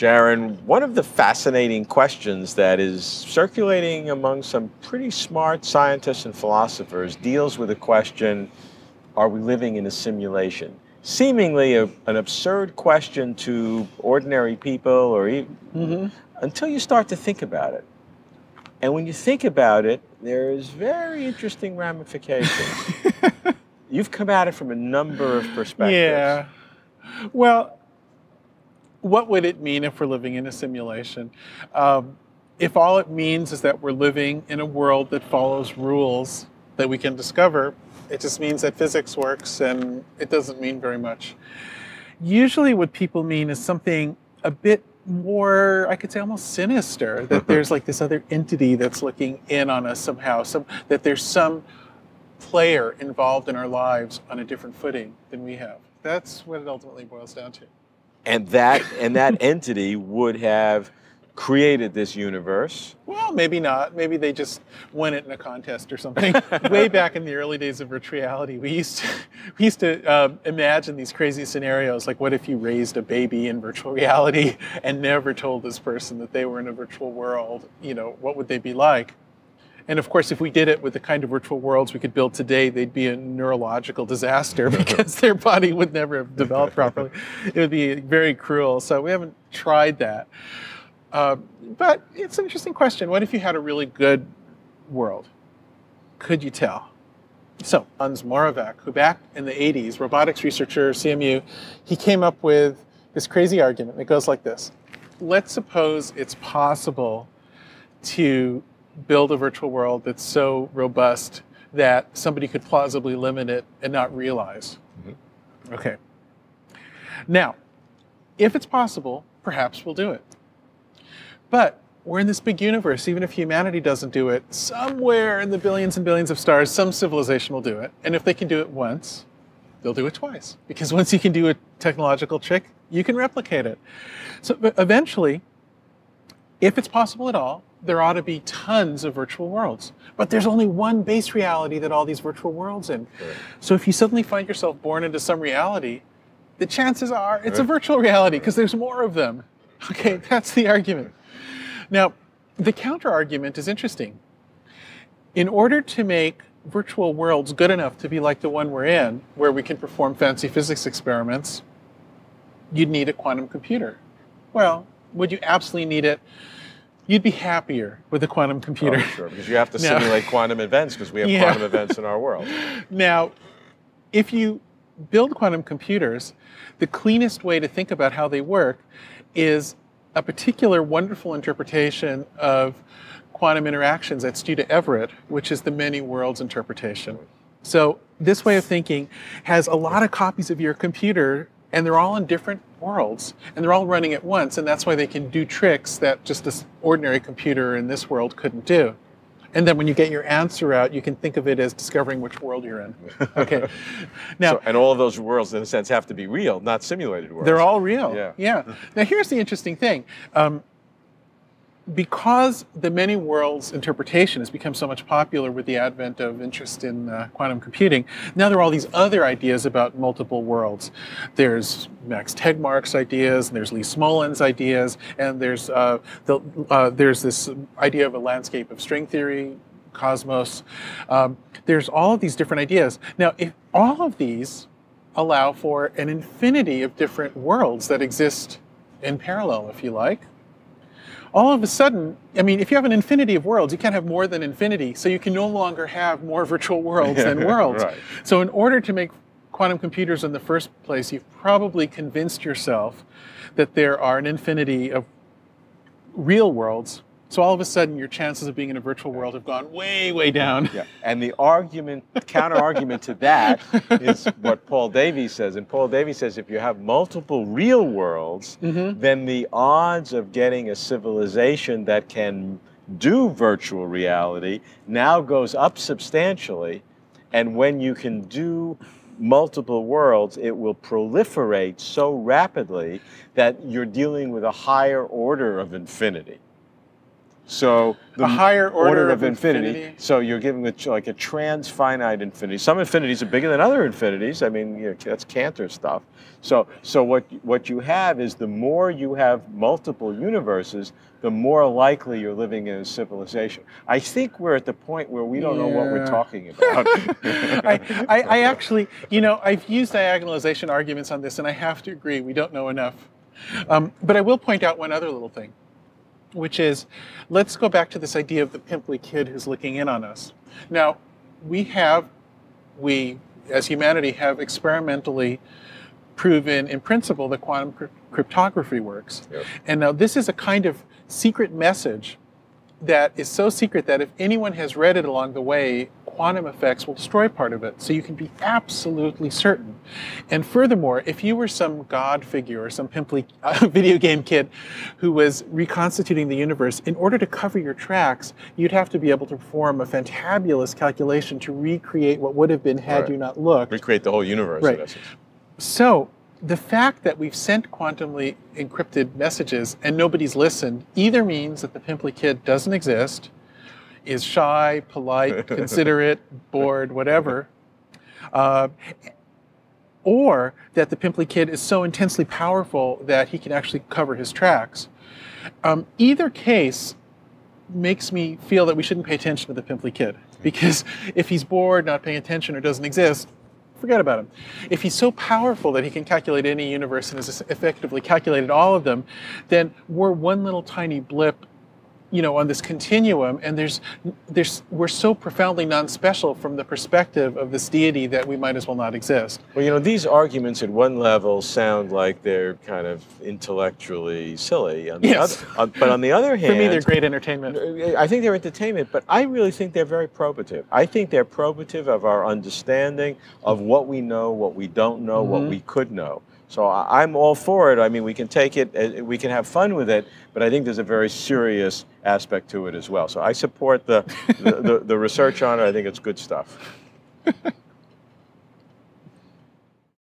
Jaron, one of the fascinating questions that is circulating among some pretty smart scientists and philosophers deals with the question are we living in a simulation? Seemingly a, an absurd question to ordinary people or even, mm-hmm. until you start to think about it. And when you think about it, there's very interesting ramifications. You've come at it from a number of perspectives. Yeah. Well, what would it mean if we're living in a simulation? Um, if all it means is that we're living in a world that follows rules that we can discover, it just means that physics works and it doesn't mean very much. Usually, what people mean is something a bit more, I could say almost sinister, that there's like this other entity that's looking in on us somehow, some, that there's some player involved in our lives on a different footing than we have. That's what it ultimately boils down to and that and that entity would have created this universe. Well, maybe not. Maybe they just won it in a contest or something. Way back in the early days of virtual reality, we used to we used to um, imagine these crazy scenarios, like what if you raised a baby in virtual reality and never told this person that they were in a virtual world? You know, what would they be like? And of course, if we did it with the kind of virtual worlds we could build today, they'd be a neurological disaster because their body would never have developed properly. It would be very cruel. So we haven't tried that. Uh, but it's an interesting question. What if you had a really good world? Could you tell? So Hans Moravec, who back in the 80s, robotics researcher, CMU, he came up with this crazy argument. It goes like this. Let's suppose it's possible to build a virtual world that's so robust that somebody could plausibly limit it and not realize. Mm-hmm. Okay. Now, if it's possible, perhaps we'll do it. But we're in this big universe. Even if humanity doesn't do it, somewhere in the billions and billions of stars, some civilization will do it. And if they can do it once, they'll do it twice. Because once you can do a technological trick, you can replicate it. So eventually, if it's possible at all, there ought to be tons of virtual worlds. But there's only one base reality that all these virtual worlds in. Right. So if you suddenly find yourself born into some reality, the chances are it's right. a virtual reality because there's more of them. Okay, that's the argument. Now, the counter argument is interesting. In order to make virtual worlds good enough to be like the one we're in, where we can perform fancy physics experiments, you'd need a quantum computer. Well, would you absolutely need it? You'd be happier with a quantum computer. Oh, sure, because you have to simulate quantum events because we have yeah. quantum events in our world. Now, if you build quantum computers, the cleanest way to think about how they work is a particular wonderful interpretation of quantum interactions that's due to Everett, which is the many worlds interpretation. So this way of thinking has a lot of copies of your computer and they're all in different worlds and they're all running at once and that's why they can do tricks that just this ordinary computer in this world couldn't do. And then when you get your answer out you can think of it as discovering which world you're in. Okay. Now so, and all of those worlds in a sense have to be real not simulated worlds. They're all real. Yeah, yeah. now here's the interesting thing. Um, because the many worlds interpretation has become so much popular with the advent of interest in uh, quantum computing, now there are all these other ideas about multiple worlds. There's Max Tegmark's ideas, and there's Lee Smolin's ideas, and there's uh, the, uh, there's this idea of a landscape of string theory, cosmos. Um, there's all of these different ideas. Now, if all of these allow for an infinity of different worlds that exist in parallel, if you like, all of a sudden, I mean, if you have an infinity of worlds, you can't have more than infinity, so you can no longer have more virtual worlds than worlds. right. So, in order to make quantum computers in the first place, you've probably convinced yourself that there are an infinity of real worlds so all of a sudden, your chances of being in a virtual world have gone way, way down. Yeah. And the argument, counter argument to that is what Paul Davies says. And Paul Davies says if you have multiple real worlds, mm-hmm. then the odds of getting a civilization that can do virtual reality now goes up substantially. And when you can do multiple worlds, it will proliferate so rapidly that you're dealing with a higher order of infinity. So the a higher order, order of, of infinity. infinity. So you're giving it like a transfinite infinity. Some infinities are bigger than other infinities. I mean, you know, that's Cantor stuff. So, so what what you have is the more you have multiple universes, the more likely you're living in a civilization. I think we're at the point where we don't yeah. know what we're talking about. I, I, I actually, you know, I've used diagonalization arguments on this, and I have to agree, we don't know enough. Um, but I will point out one other little thing, which is let's go back to this idea of the pimply kid who's looking in on us. Now, we have, we as humanity have experimentally proven in principle that quantum cryptography works. Yep. And now this is a kind of secret message that is so secret that if anyone has read it along the way, quantum effects will destroy part of it. So you can be absolutely certain. And furthermore, if you were some god figure or some pimply uh, video game kid who was reconstituting the universe, in order to cover your tracks, you'd have to be able to perform a fantabulous calculation to recreate what would have been had right. you not looked. Recreate the whole universe, right. So the fact that we've sent quantumly encrypted messages and nobody's listened either means that the pimply kid doesn't exist, is shy, polite, considerate, bored, whatever, uh, or that the pimply kid is so intensely powerful that he can actually cover his tracks. Um, either case makes me feel that we shouldn't pay attention to the pimply kid because if he's bored, not paying attention, or doesn't exist, forget about him. If he's so powerful that he can calculate any universe and has effectively calculated all of them, then we're one little tiny blip you know on this continuum and there's there's we're so profoundly non-special from the perspective of this deity that we might as well not exist well you know these arguments at one level sound like they're kind of intellectually silly on yes. Other, but on the other hand for me they're great entertainment i think they're entertainment but i really think they're very probative i think they're probative of our understanding of what we know what we don't know mm-hmm. what we could know so I'm all for it. I mean, we can take it, uh, we can have fun with it, but I think there's a very serious aspect to it as well. So I support the, the, the, the research on it. I think it's good stuff.